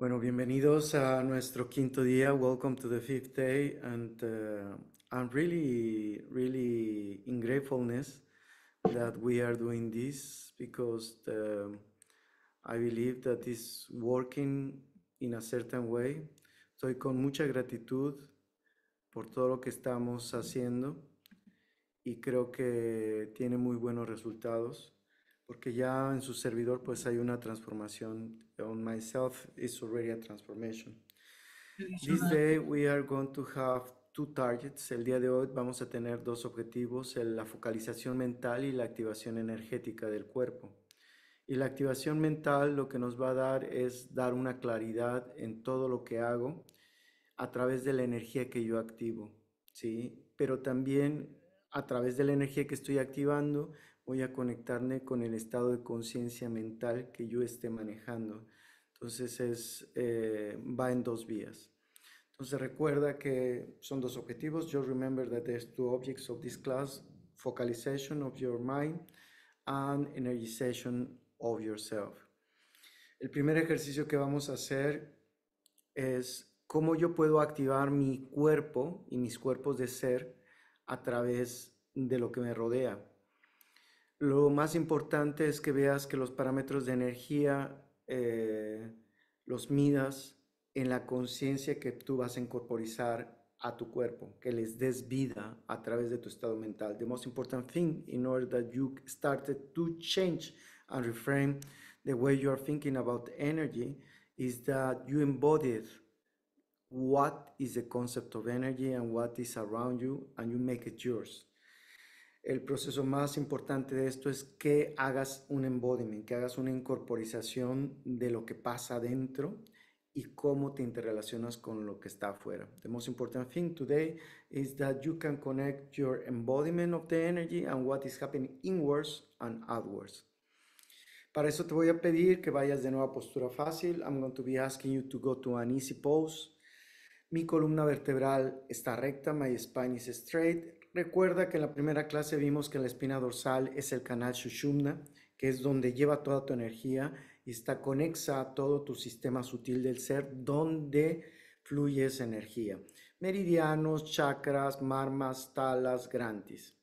Bueno, bienvenidos a nuestro quinto día. Welcome to the fifth day. And uh, I'm really, really in gratefulness that we are doing this because the, I believe that it's working in a certain way. Estoy con mucha gratitud por todo lo que estamos haciendo y creo que tiene muy buenos resultados porque ya en su servidor pues hay una transformación. On myself is already a transformation. This day we are going to have two targets. El día de hoy vamos a tener dos objetivos, la focalización mental y la activación energética del cuerpo. Y la activación mental lo que nos va a dar es dar una claridad en todo lo que hago a través de la energía que yo activo, ¿sí? Pero también a través de la energía que estoy activando voy a conectarme con el estado de conciencia mental que yo esté manejando. Entonces es, eh, va en dos vías. Entonces recuerda que son dos objetivos. Just remember that there's two objects of this class, focalization of your mind and energization of yourself. El primer ejercicio que vamos a hacer es cómo yo puedo activar mi cuerpo y mis cuerpos de ser a través de lo que me rodea. Lo más importante es que veas que los parámetros de energía eh, los midas en la conciencia que tú vas a incorporizar a tu cuerpo, que les des vida a través de tu estado mental. The most important thing in order that you started to change and reframe the way you are thinking about energy is that you embodied what is the concept of energy and what is around you and you make it yours el proceso más importante de esto es que hagas un embodiment, que hagas una incorporización de lo que pasa adentro y cómo te interrelacionas con lo que está afuera. The most important thing today is that you can connect your embodiment of the energy and what is happening inwards and outwards. Para eso te voy a pedir que vayas de nuevo a postura fácil. I'm going to be asking you to go to an easy pose. Mi columna vertebral está recta, my spine is straight. Recuerda que en la primera clase vimos que la espina dorsal es el canal Shushumna, que es donde lleva toda tu energía y está conexa a todo tu sistema sutil del ser, donde fluye esa energía. Meridianos, chakras, marmas, talas, grantis.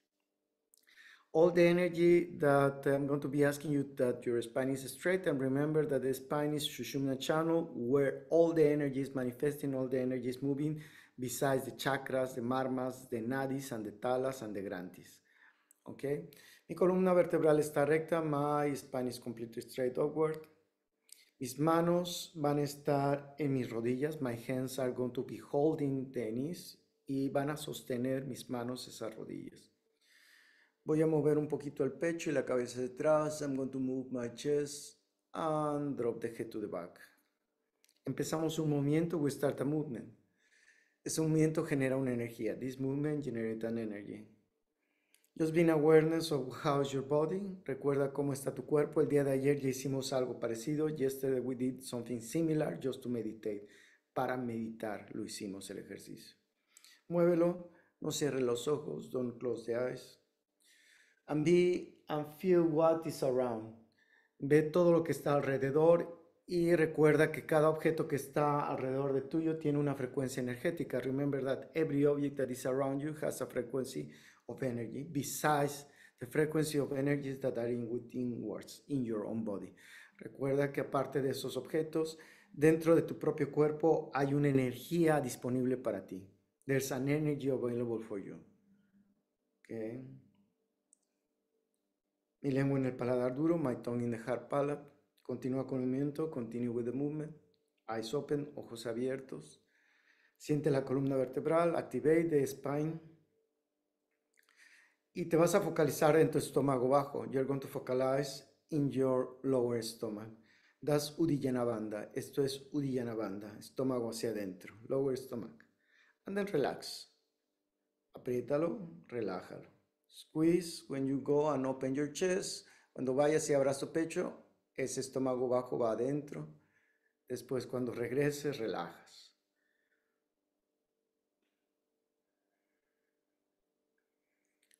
All the energy that I'm going to be asking you that your spine is straight and remember that the spine is Shushumna channel where all the energy is manifesting, all the energy is moving besides the chakras, the marmas, the nadis, and the talas, and the grantis. Okay? Mi columna vertebral está recta, my spine is completely straight upward. Mis manos van a estar en mis rodillas, my hands are going to be holding tennis y van a sostener mis manos esas rodillas. Voy a mover un poquito el pecho y la cabeza detrás. I'm going to move my chest and drop the head to the back. Empezamos un movimiento, we start a movement. Ese movimiento genera una energía. This movement generates an energy. Just being awareness of how's your body. Recuerda cómo está tu cuerpo. El día de ayer ya hicimos algo parecido. Yesterday we did something similar just to meditate. Para meditar lo hicimos el ejercicio. Muévelo. No cierre los ojos. Don't close the eyes. And be and feel what is around. Ve todo lo que está alrededor y recuerda que cada objeto que está alrededor de tuyo tiene una frecuencia energética. Remember that every object that is around you has a frequency of energy besides the frequency of energies that are in within words in your own body. Recuerda que aparte de esos objetos, dentro de tu propio cuerpo hay una energía disponible para ti. There's an energy available for you. Okay. Mi lengua en el paladar duro, my tongue in the hard palate. Continúa con el movimiento, continue with the movement. Eyes open, ojos abiertos. Siente la columna vertebral, activate the spine. Y te vas a focalizar en tu estómago bajo. You're going to focalize in your lower stomach. Das Uddiyana Bandha. Esto es Uddiyana Bandha. Estómago hacia adentro. Lower stomach. And then relax. Apriétalo, relájalo. Squeeze when you go and open your chest. Cuando vayas y abras tu pecho, ese estómago bajo va adentro. Después cuando regreses, relajas.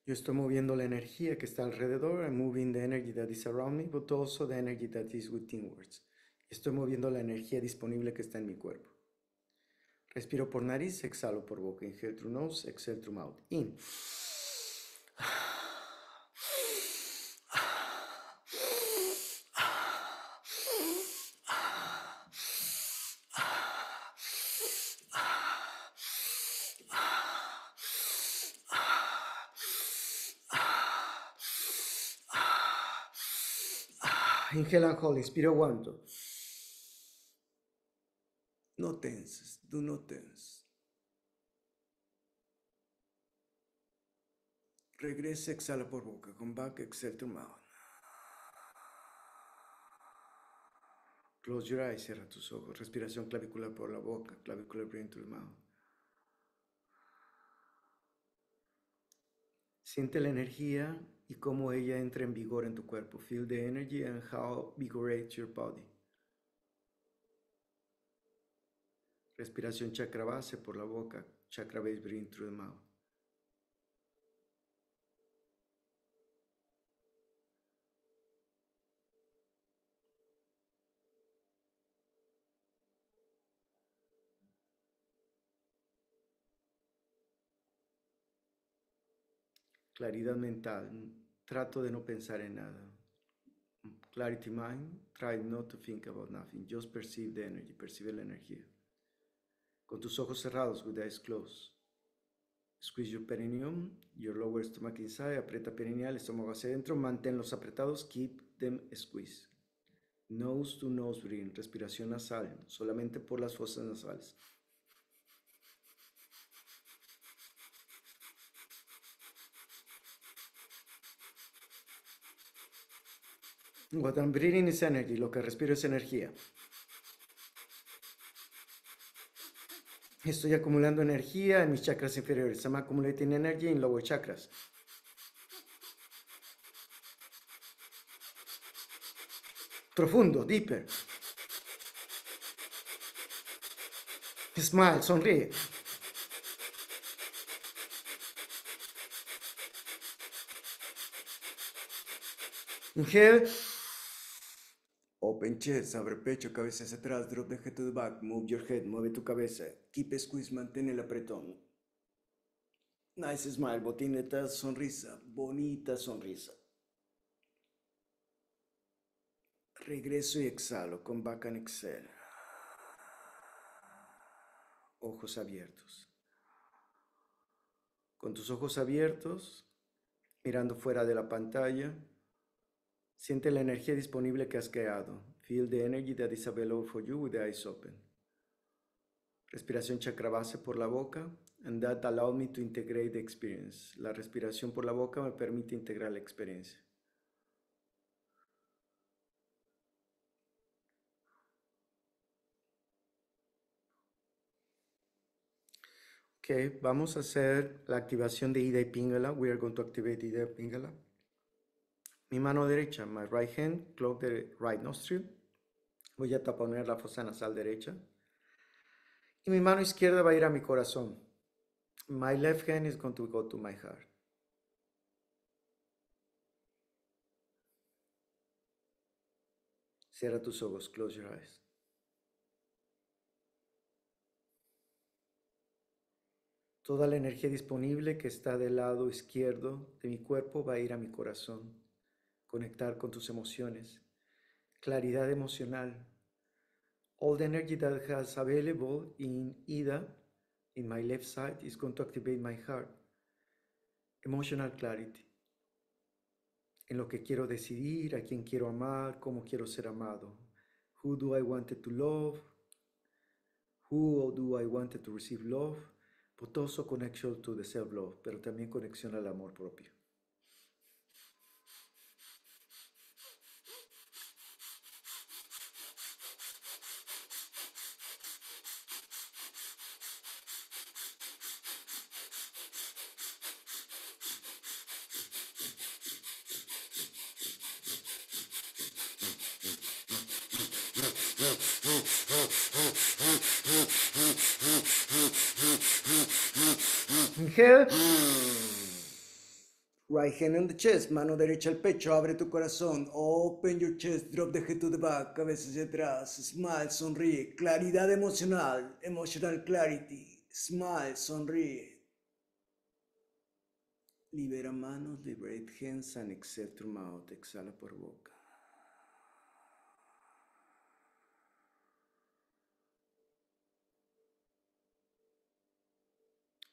Yo estoy moviendo la energía que está alrededor. I'm moving the energy that is around me, but also the energy that is within words. Estoy moviendo la energía disponible que está en mi cuerpo. Respiro por nariz, exhalo por boca. Inhale through nose, exhale through mouth. In. Inhale and hold. Inspiro, aguanto. No tenses. Do not tense. Regresa, exhala por boca. Come back, exhale through mouth. Close your eyes, cierra tus ojos. Respiración clavicular por la boca. Clavicular breathing through the mouth. Siente la energía y cómo ella entra en vigor en tu cuerpo. Feel the energy and how vigorates your body. Respiración chakra base por la boca. Chakra base breathing through the mouth. Claridad mental. Trato de no pensar en nada. Clarity mind. Try not to think about nothing. Just perceive the energy. Percibe la energía. Con tus ojos cerrados, with eyes closed. Squeeze your perineum, your lower stomach inside. Aprieta perineal, estómago hacia adentro. Manténlos apretados. Keep them squeezed. Nose to nose breathing. Respiración nasal. Solamente por las fosas nasales. What I'm breathing is energy. Lo que respiro es energía. Estoy acumulando energía en mis chakras inferiores. I'm accumulating energy in lower chakras. Profundo, deeper. Smile, sonríe. Inhale. Open chest, abre pecho, cabeza hacia atrás, drop the head to the back, move your head, mueve tu cabeza, keep squeeze, mantén el apretón. Nice smile, botineta, sonrisa, bonita sonrisa. Regreso y exhalo, con back and exhale. Ojos abiertos. Con tus ojos abiertos, mirando fuera de la pantalla, Siente la energía disponible que has creado. Feel the energy that is available for you with the eyes open. Respiración chakra base por la boca. And that allowed me to integrate the experience. La respiración por la boca me permite integrar la experiencia. Ok, vamos a hacer la activación de Ida y Pingala. We are going to activate Ida y Pingala. Mi mano derecha, my right hand, close the right nostril. Voy a taponar la fosa nasal derecha. Y mi mano izquierda va a ir a mi corazón. My left hand is going to go to my heart. Cierra tus ojos, close your eyes. Toda la energía disponible que está del lado izquierdo de mi cuerpo va a ir a mi corazón conectar con tus emociones, claridad emocional. All the energy that has available in Ida, in my left side, is going to activate my heart. Emotional clarity. En lo que quiero decidir, a quién quiero amar, cómo quiero ser amado. Who do I want to love? Who do I want to receive love? But also connection to the self-love, pero también conexión al amor propio. Right hand on the chest, mano derecha al pecho, abre tu corazón. Open your chest, drop the head to the back, cabeza hacia atrás. Smile, sonríe. Claridad emocional, emotional clarity. Smile, sonríe. Libera manos, liberate hands and accept through mouth. Exhala por boca.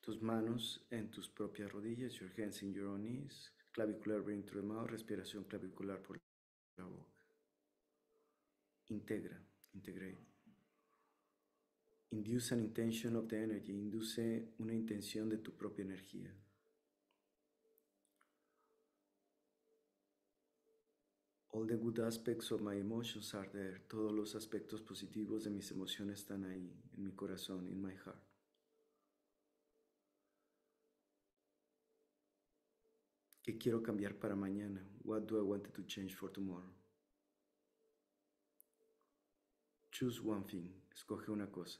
Tus manos en tus propias rodillas, your hands in your own knees, clavicular breathing through the mouth, respiración clavicular por la boca. Integra, integrate. Induce an intention of the energy, induce una intención de tu propia energía. All the good aspects of my emotions are there. Todos los aspectos positivos de mis emociones están ahí, en mi corazón, in my heart. ¿Qué quiero cambiar para mañana? What do I want to change for tomorrow? Choose one thing. Escoge una cosa.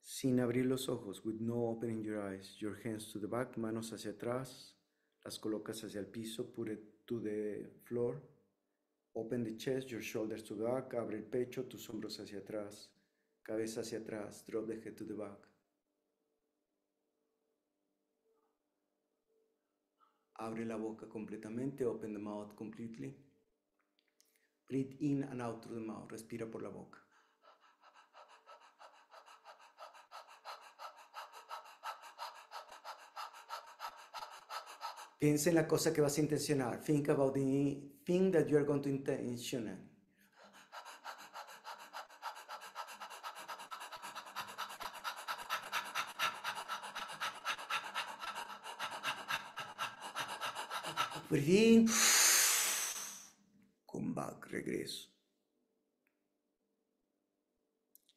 Sin abrir los ojos, with no opening your eyes, your hands to the back, manos hacia atrás, las colocas hacia el piso, put it to the floor. Open the chest, your shoulders to the back, abre el pecho, tus hombros hacia atrás, cabeza hacia atrás, drop the head to the back. Abre la boca completamente, open the mouth completely. Breathe in and out through the mouth, respira por la boca. Piensa en la cosa que vas a intencionar. Think about the thing that you are going to intention. Breathe in. Come back, regreso.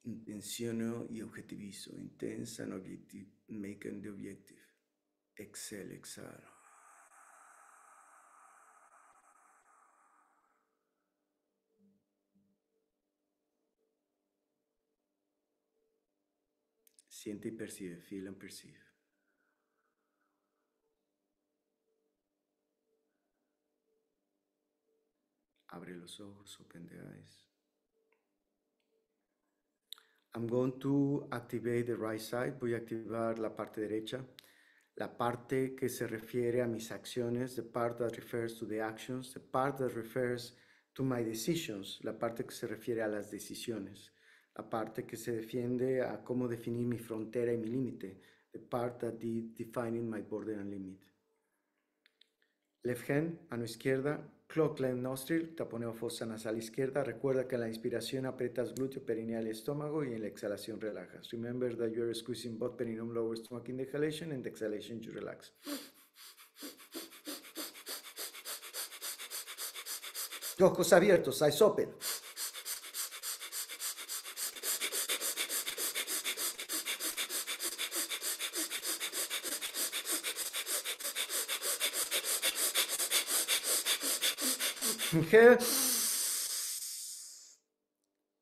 Intenciono y objetivizo. Intensa and objective. Make the objective. Exhale, exhalo. Siente y percibe. Feel and perceive. Abre los ojos, open the eyes. I'm going to activate the right side. Voy a activar la parte derecha. La parte que se refiere a mis acciones. The part that refers to the actions. The part that refers to my decisions. La parte que se refiere a las decisiones. La parte que se defiende a cómo definir mi frontera y mi límite. The part that de defining my border and limit. Left hand, mano izquierda, clock left nostril, taponeo fosa nasal izquierda. Recuerda que en la inspiración aprietas glúteo, perineal y estómago y en la exhalación relajas. Remember that you are squeezing both perineum, lower stomach in the inhalation and the exhalation you relax. Ojos abiertos, eyes open.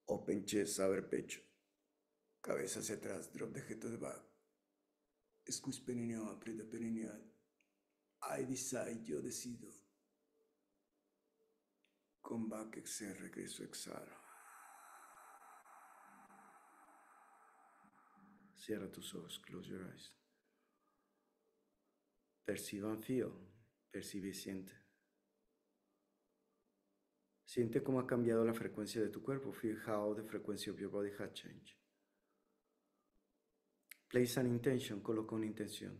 Open chest, abre pecho. Cabeza hacia atrás, drop the head to the back. Squeeze perineum, aprieta perineal. I decide, yo decido. Come back, exhale, regreso, exhalo. Cierra tus ojos, close your eyes. Perciba and feel. Percibe siente. Siente cómo ha cambiado la frecuencia de tu cuerpo. Feel how the frequency of your body has changed. Place an intention. Coloca una intención.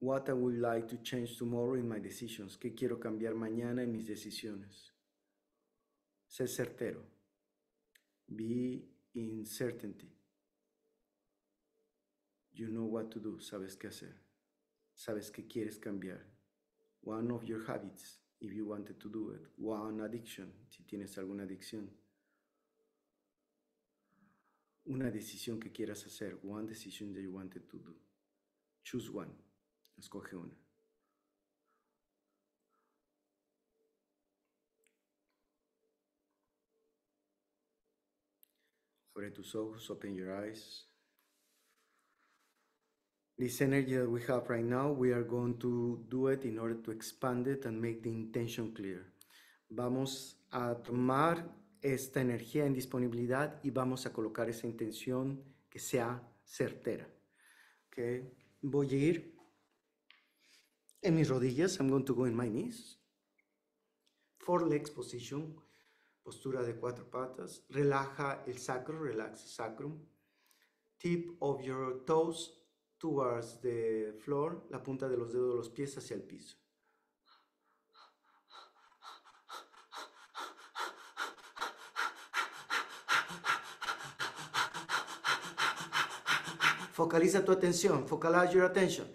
What I would like to change tomorrow in my decisions. ¿Qué quiero cambiar mañana en mis decisiones? Sé certero. Be in certainty. You know what to do. Sabes qué hacer. Sabes qué quieres cambiar. One of your habits if you wanted to do it. One addiction, si tienes alguna adicción. Una decisión que quieras hacer. One decision that you wanted to do. Choose one. Escoge una. Abre tus ojos, open your eyes. This energy that we have right now, we are going to do it in order to expand it and make the intention clear. Vamos a tomar esta energía en disponibilidad y vamos a colocar esa intención que sea certera. Okay. Voy a ir en mis rodillas. I'm going to go in my knees. Four legs position. Postura de cuatro patas. Relaja el sacro, relax el sacrum. Tip of your toes towards the floor. La punta de los dedos de los pies hacia el piso. Focaliza tu atención. Focalize your attention.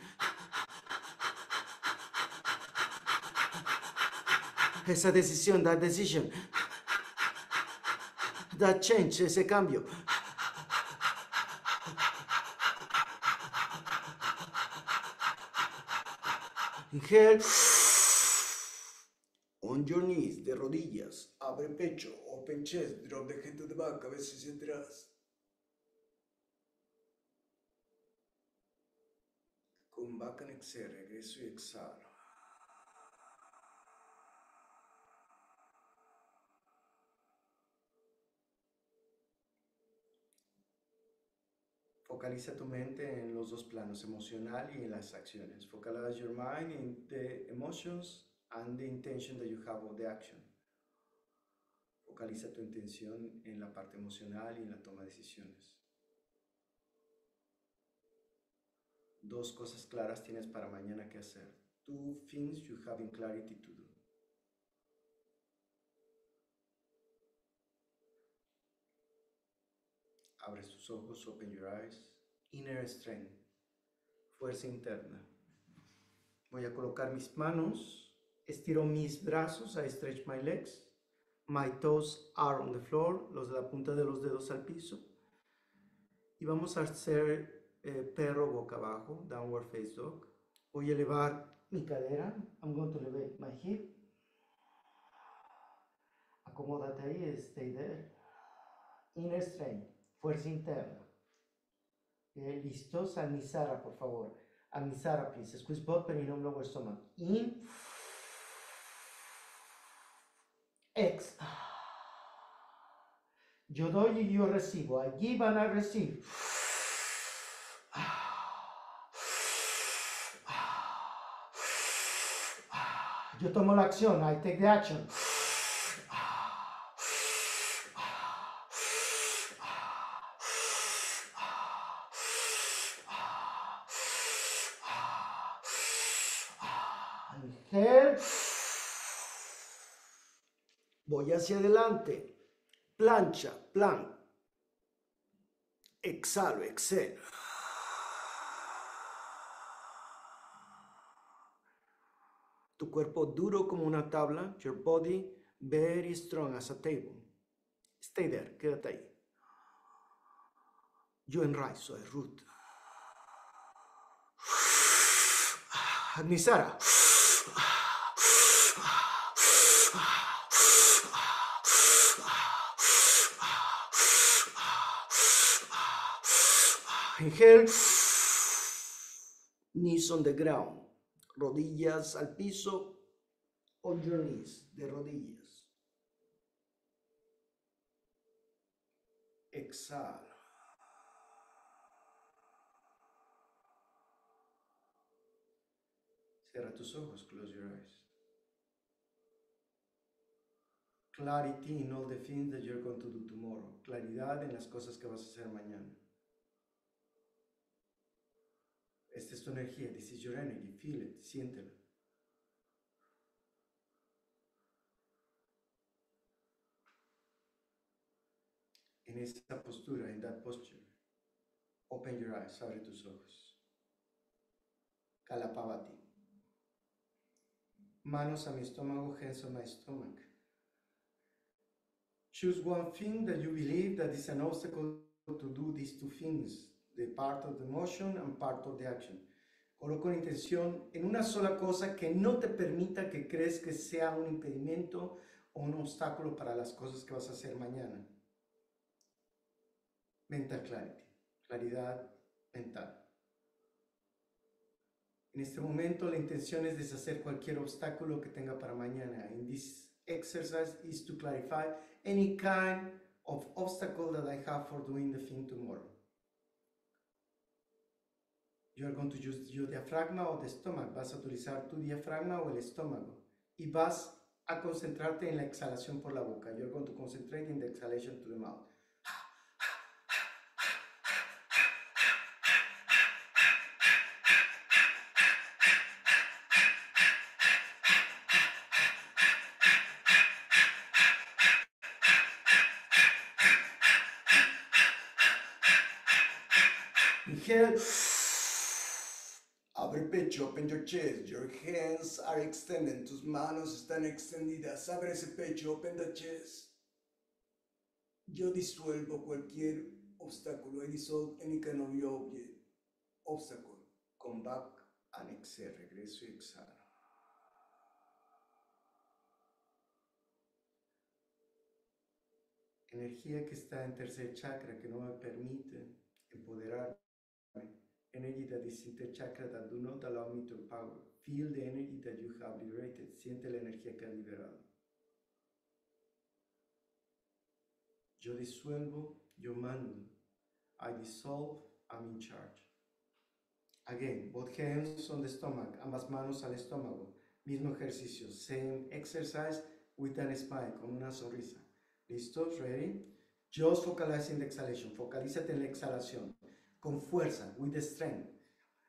Esa decisión, that decision. That change, ese cambio. Inhale. On your knees, de rodillas, abre pecho, open chest, drop the head to the back, cabeza hacia atrás. Come back and exhale, regreso y exhalo. Focaliza tu mente en los dos planos, emocional y en las acciones. Focalize your mind in the emotions and the intention that you have of the action. Focaliza tu intención en la parte emocional y en la toma de decisiones. Dos cosas claras tienes para mañana que hacer. Two things you have in clarity to do. Abres tus ojos, open your eyes. Inner strength, fuerza interna. Voy a colocar mis manos, estiro mis brazos, I stretch my legs. My toes are on the floor, los de la punta de los dedos al piso. Y vamos a hacer eh, perro boca abajo, downward face dog. Voy a elevar mi cadera. I'm going to elevate my hip. Acomódate ahí, stay there. Inner strength, fuerza interna. Eh, listo, Sara, por favor. Sara, please. Squeeze both perineum, lower stomach. In. Ex. Yo doy y yo recibo. Give and I receive. Yo tomo la acción. I take the action. Voy hacia adelante. Plancha, plan. Exhalo, exhalo. Tu cuerpo duro como una tabla. Your body very strong as a table. Stay there, quédate ahí. Yo enraizo, I root. Inhale. Knees on the ground. Rodillas al piso. On your knees. De rodillas. Exhala. Cierra tus ojos. Close your eyes. Clarity in all the things that you're going to do tomorrow. Claridad en las cosas que vas a hacer mañana. Esta es tu energía. This is your energy. Feel it. Siéntela. En esta postura, in that posture, open your eyes. Abre tus ojos. Kalapavati. Manos a mi estómago, hands on my stomach. Choose one thing that you believe that is an obstacle to do these two things, the part of the motion and part of the action. Coloco una intención en una sola cosa que no te permita que crees que sea un impedimento o un obstáculo para las cosas que vas a hacer mañana. Mental clarity, claridad mental. En este momento la intención es deshacer cualquier obstáculo que tenga para mañana. In this exercise is to clarify any kind of obstacle that I have for doing the thing tomorrow. You are going to use your diafragma o the stomach. Vas a utilizar tu diafragma o el estómago. Y vas a concentrarte en la exhalación por la boca. You're going to concentrate in the exhalation to the mouth. Inhale. Abre pecho, open chest. Your hands are extended. Tus manos están extendidas. Abre ese pecho, open the chest. Yo disuelvo cualquier obstáculo. I dissolve any kind of object, obstacle. Come back and exhale. Regreso y exhalo. Energía que está en tercer chakra que no me permite empoderarme. Energy that is in the chakra that do not allow me to empower. Feel the energy that you have liberated. Siente la energía que has liberado. Yo disuelvo, yo mando. I dissolve, I'm in charge. Again, both hands on the stomach, ambas manos al estómago. Mismo ejercicio, same exercise with a smile, con una sonrisa. ¿Listos? Ready? Just focalize in the exhalation. Focalízate en la exhalación. Con fuerza, with the strength.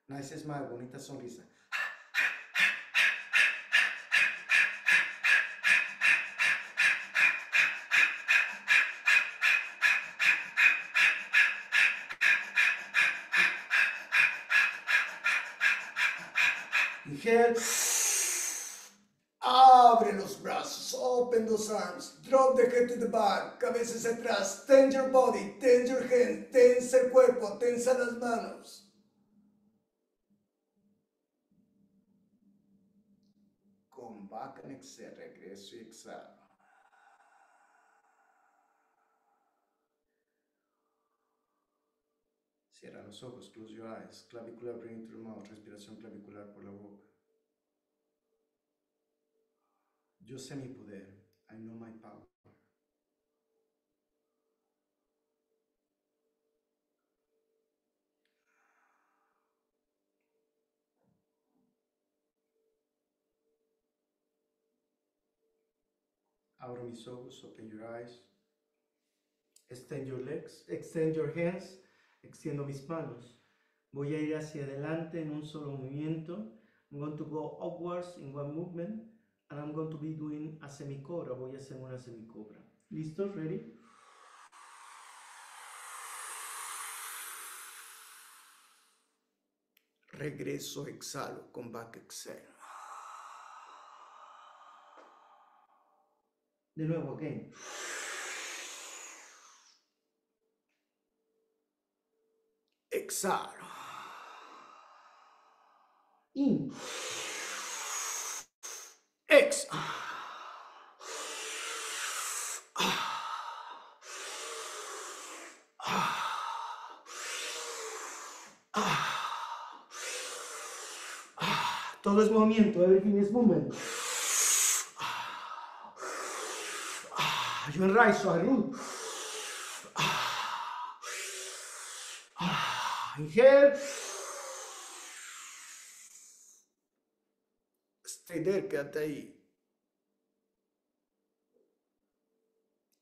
Nice smile, bonita sonrisa. Inhale. Abre los brazos, those arms, drop the head to the back, cabeza hacia atrás, tense your body, tense your hands, tensa el cuerpo, tensa las manos. And exhale, regreso y exhalo. Cierra los ojos, close your eyes. Clavicular breathing through mouth, respiración clavicular por la boca. Yo sé mi poder. I know my power. Abro mis ojos, open your eyes. Extend your legs, extend your hands, extiendo mis manos. Voy a ir hacia adelante en un solo movimiento. I'm going to go upwards in one movement and I'm going to be doing a semicobra. Voy a hacer una semicobra. ¿Listos? Ready? Regreso, exhalo, come back, exhale. De nuevo, again. Exhalo. In. Ex. Todo es movimiento, everything is movement. Rise, so I root. Inhale. Stay there, quédate ahí.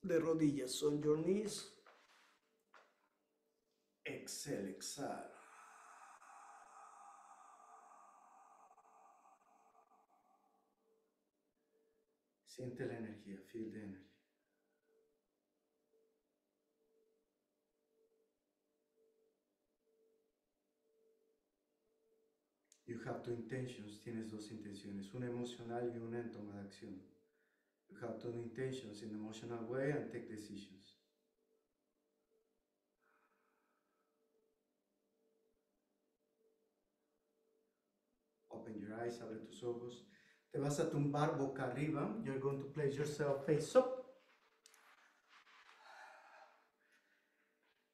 De rodillas on your knees. Exhale, exhalo. Siente la energía, feel the energy. You have two intentions, tienes dos intenciones, una emocional y una en toma de acción. You have two intentions in emotional way and take decisions. Open your eyes, abre tus ojos. Te vas a tumbar boca arriba. You're going to place yourself face up.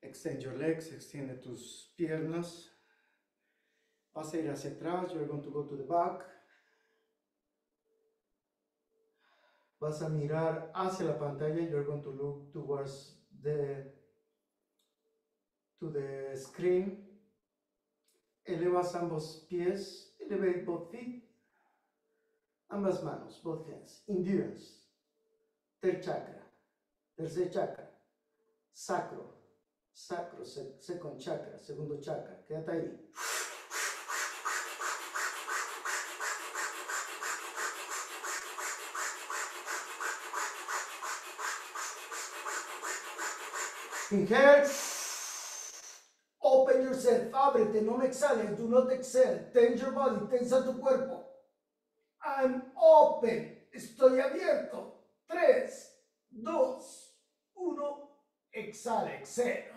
Extend your legs, extiende tus piernas. Vas a ir hacia atrás. You're going to go to the back. Vas a mirar hacia la pantalla. You're going to look towards the to the screen. Elevas ambos pies. Elevate both feet. Ambas manos, both hands. Endurance. Third chakra. Tercer chakra. Sacro. Sacro, se- second chakra, segundo chakra. Quédate ahí. Inhale. Open yourself, ábrete, no me exhales, do not exhale, tense your body, tensa tu cuerpo. Open, estoy abierto. 3, 2, 1, exhala, exhale.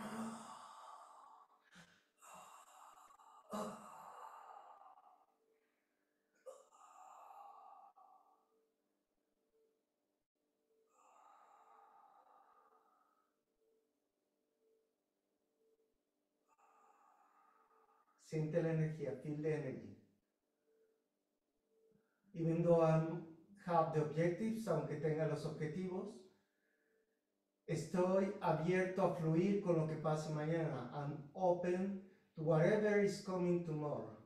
Siente la energía, feel the energy. Even though I have the objectives, aunque tenga los objetivos, estoy abierto a fluir con lo que pase mañana. I'm open to whatever is coming tomorrow.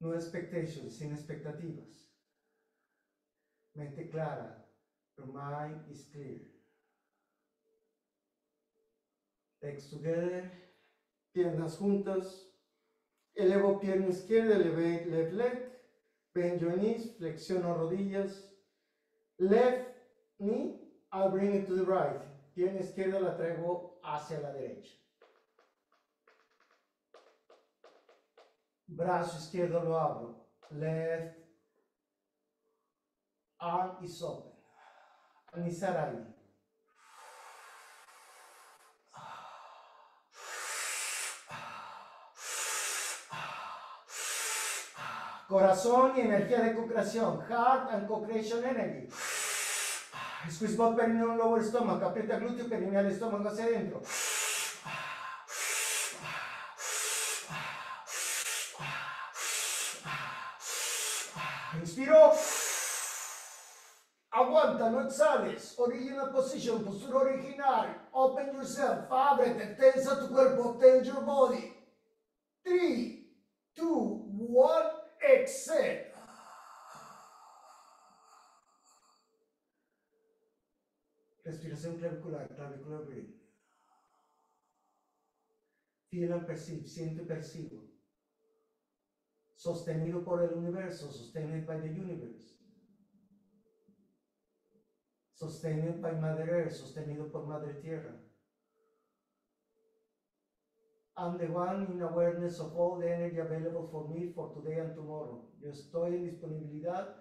No expectations, sin expectativas. Mente clara. Your mind is clear. Legs together, piernas juntas. Elevo pierna izquierda, elevate left leg. Bend your knees, flexiono rodillas. Left knee, I'll bring it to the right. Pierna izquierda la traigo hacia la derecha. Brazo izquierdo lo abro. Left arm is open. Anizar ahí. Corazón y energía de co-creación. Heart and co-creation energy. Squeeze both perineum, lower stomach. Aprieta glúteo, perineal, estómago hacia adentro. Inspiro. Aguanta, no exhales. Original position, postura original. Open yourself, ábrete, tensa tu cuerpo, tense your body. 3, 2, 1, exhale. Respiración clavicular, clavicular breathing. Feel and perceive, siento y percibo. Sostenido por el universo, sustained by the universe. Sustained by Mother Earth, sostenido por Madre Tierra. I'm the one in awareness of all the energy available for me for today and tomorrow. Yo estoy en disponibilidad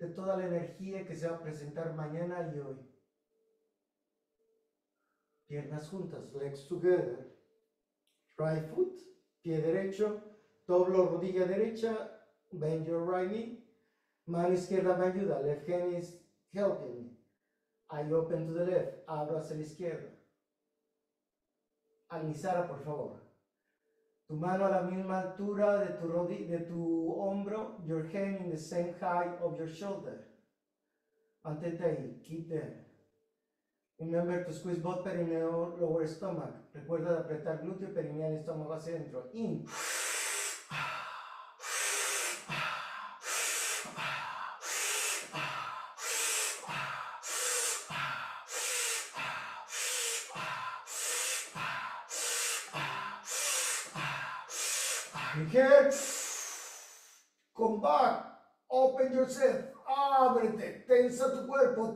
de toda la energía que se va a presentar mañana y hoy. Piernas juntas, legs together. Right foot, pie derecho, doblo rodilla derecha, bend your right knee. Mano izquierda me ayuda, left hand is helping me. I open to the left, abro hacia la izquierda. Almizara, por favor. Tu mano a la misma altura de tu, hombro, your hand in the same height of your shoulder. Mantente ahí, keep there. Remember to squeeze both perineal, lower stomach. Recuerda de apretar glúteo, perineal y estómago hacia adentro. In.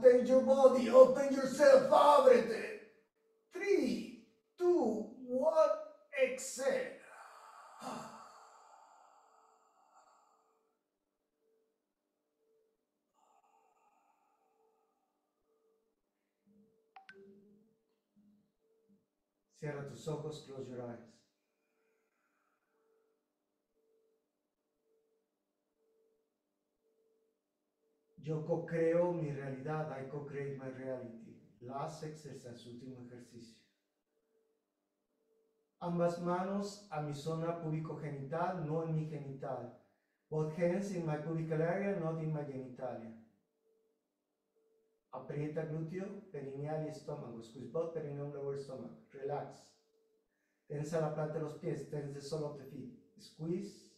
Tense your body. Open yourself. Ábrete. 3, 2, 1. Exhale. Cierra tus ojos, close your eyes. Yo co-creo mi realidad, I co-create my reality. Last exercise, último ejercicio. Ambas manos a mi zona púbico-genital, no en mi genital. Both hands in my pubical area, not in my genitalia. Aprieta glúteo, perineal y estómago. Squeeze both perineum, lower stomach. Relax. Tensa la planta de los pies. Tense the sole of the feet. Squeeze.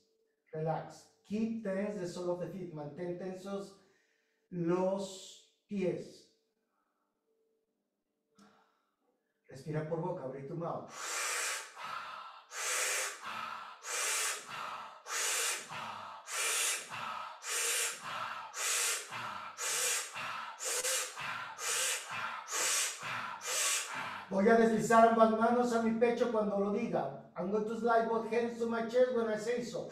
Relax. Keep tense the sole of the feet. Mantén tensos los pies. Respira por boca. Abre tu mouth. Voy a deslizar ambas manos a mi pecho cuando lo diga. I'm going to slide both hands to my chest when I say so.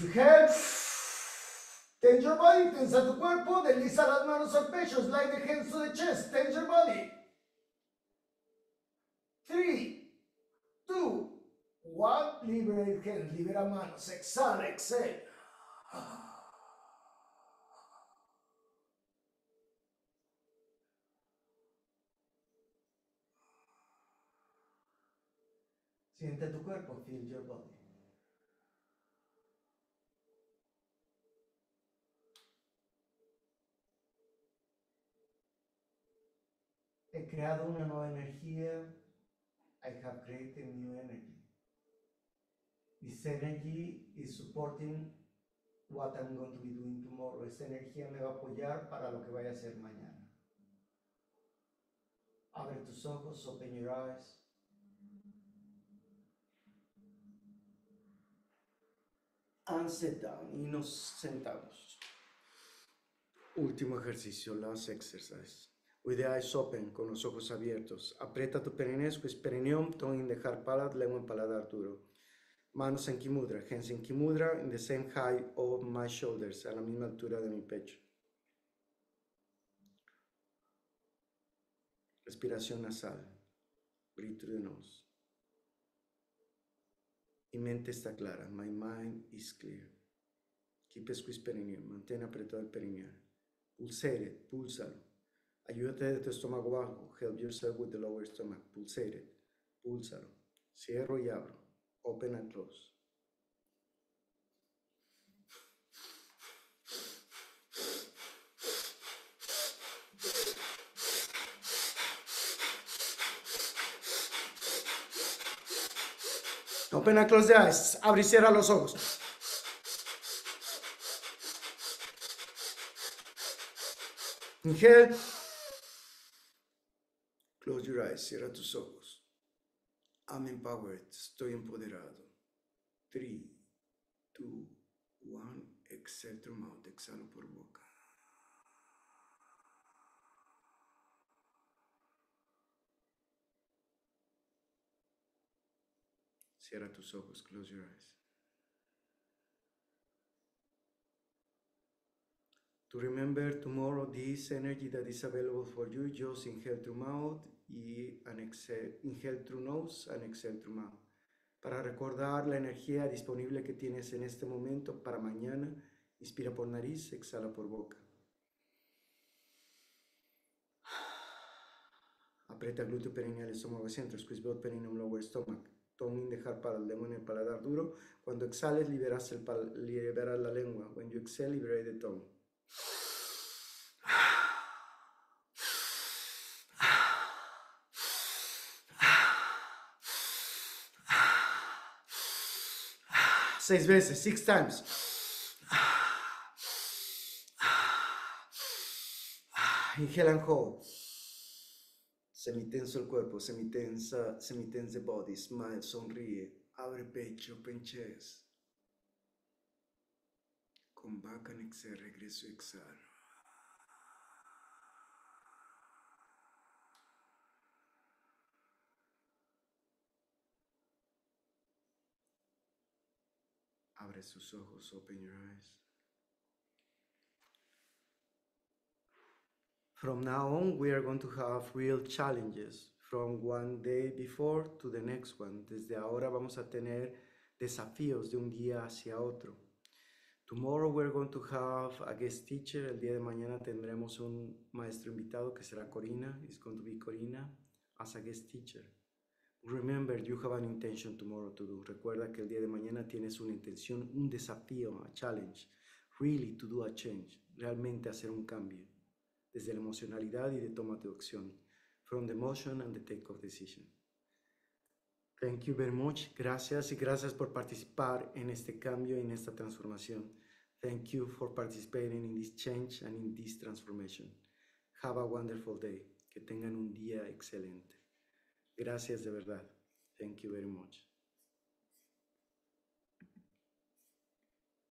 Inhale. Tense your body, tensa tu cuerpo, desliza las manos al pecho, slide the hands to the chest, tense your body. Three, two, one, liberate hands, libera manos, exhala, exhale. Siente tu cuerpo, feel your body. Creado una nueva energía. I have created new energy. This energy is supporting what I'm going to be doing tomorrow. Esta energía me va a apoyar para lo que vaya a hacer mañana. Abre tus ojos, open your eyes. And sit down. Y nos sentamos. Último ejercicio, last exercise. With the eyes open, con los ojos abiertos. Aprieta tu perineo, squeeze perineum, tongue in the hard palate, lengua en paladar duro. Manos en kimudra, hands in kimudra, in the same height of my shoulders, a la misma altura de mi pecho. Respiración nasal. Breathe through the nose. Mi mente está clara. My mind is clear. Keep squeeze perineum. Mantén apretado el perineal. Pulsate. Púlsalo. Ayúdate de tu estómago bajo. Help yourself with the lower stomach. Pulsate it. Púlsalo. Cierro y abro. Open and close. Open and close the eyes. Abre y cierra los ojos. Inhale. Eyes. Cierra tus ojos. I'm empowered. Estoy empoderado. Three, two, one. Exhale through mouth. Exhalo por boca. Cierra tus ojos. Close your eyes. To remember tomorrow this energy that is available for you, just inhale through mouth y and exhale, inhale through nose and exhale through mouth. Para recordar la energía disponible que tienes en este momento para mañana, inspira por nariz, exhala por boca. Aprieta glúteo perineal, estómago centro, squeeze both perineum, lower stomach. Tongue in the palate, lengua en el paladar duro. Cuando exhales, liberas, el pal- liberas la lengua. When you exhale, liberate the tongue. Seis veces, six times. Inhale and hold. Semitenso el cuerpo, semitensa, semitense body, smile, sonríe, abre pecho, open chest. Con exhale, regreso exhalo. Abre sus ojos, open your eyes. From now on, we are going to have real challenges from one day before to the next one. Desde ahora vamos a tener desafíos de un día hacia otro. Tomorrow we're going to have a guest teacher. El día de mañana tendremos un maestro invitado que será Corina. It's going to be Corina as a guest teacher. Remember, you have an intention tomorrow to do. Recuerda que el día de mañana tienes una intención, un desafío, a challenge. Really to do a change. Realmente hacer un cambio. Desde la emocionalidad y de toma de acción. From the emotion and the take of decision. Thank you very much. Gracias y gracias por participar en este cambio y en esta transformación. Thank you for participating in this change and in this transformation. Have a wonderful day. Que tengan un día excelente. Gracias de verdad. Thank you very much.